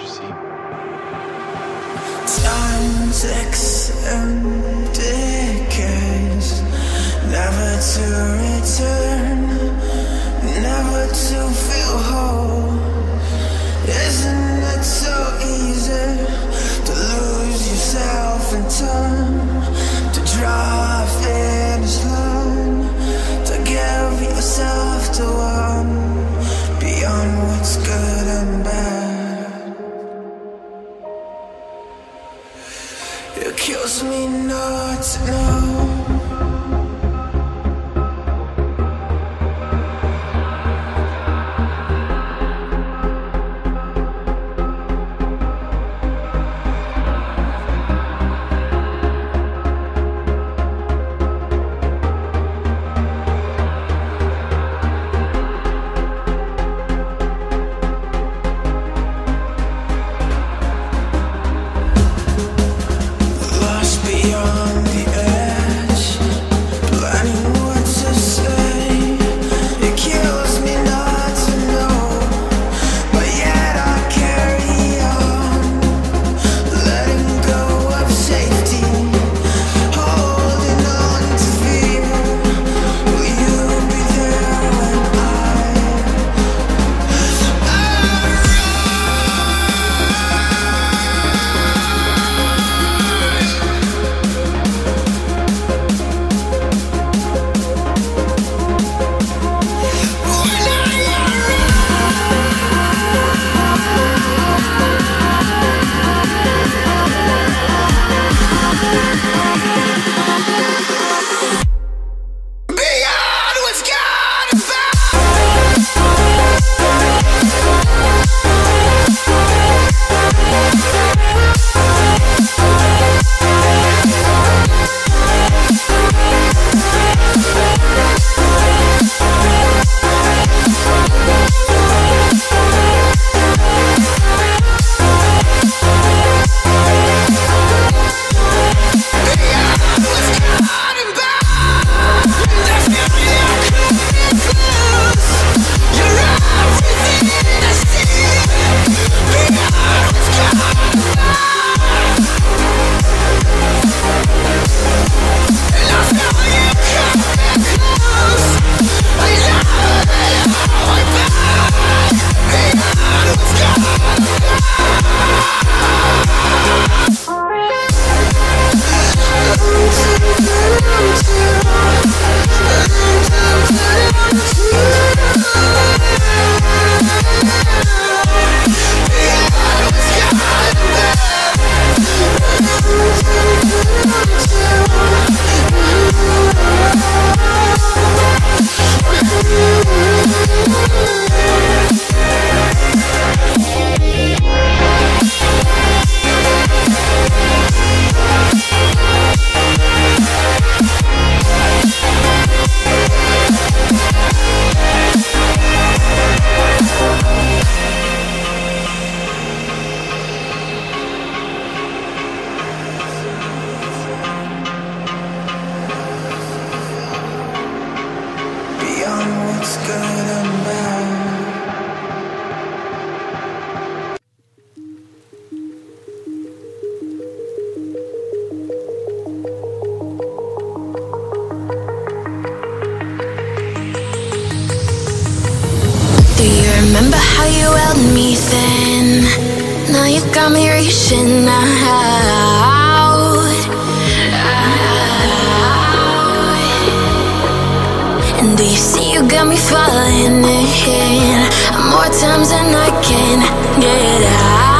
you see? Time's and decades never to return, never to. It kills me not to know. Remember how you held me then? Now you got me reaching out. got me falling in. More times than I can get out.